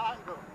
Nine goes.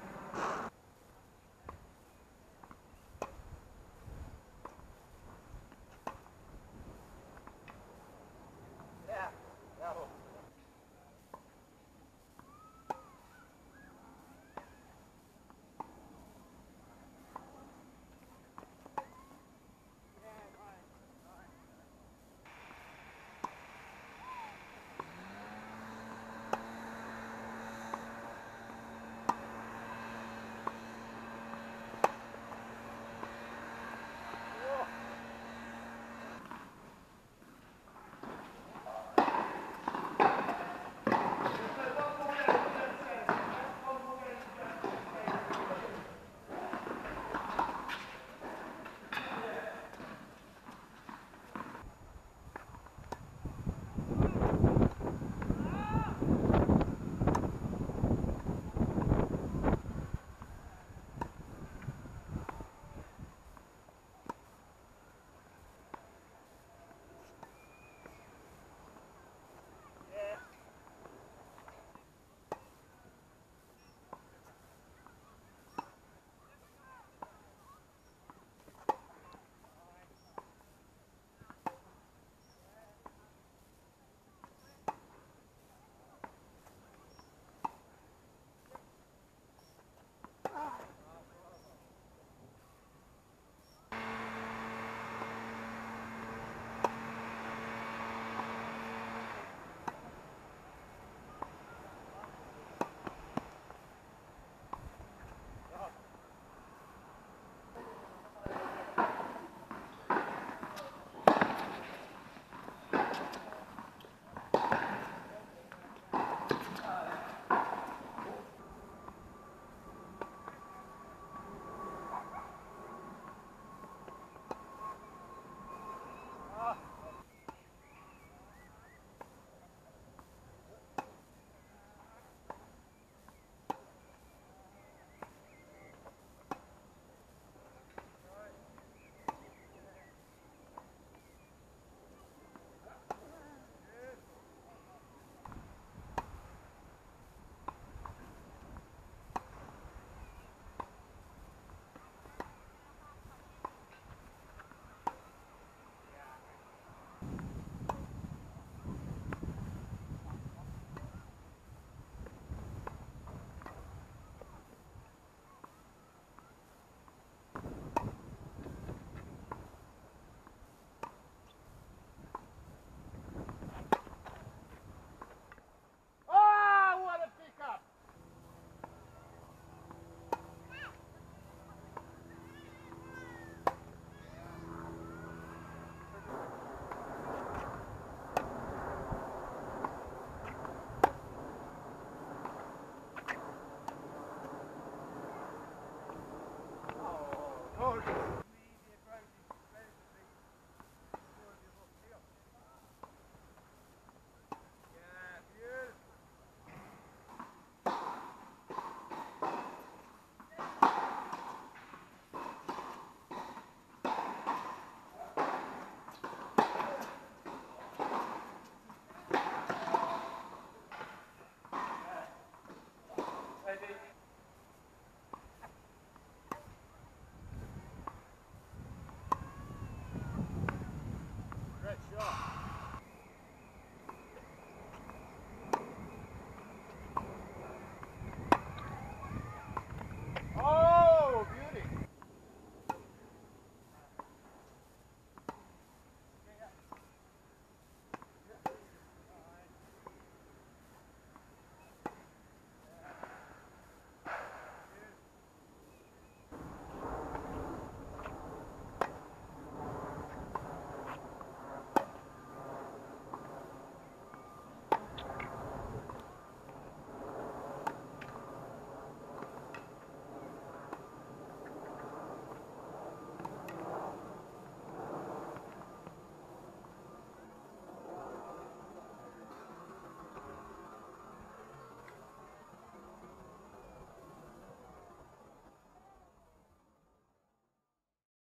shot.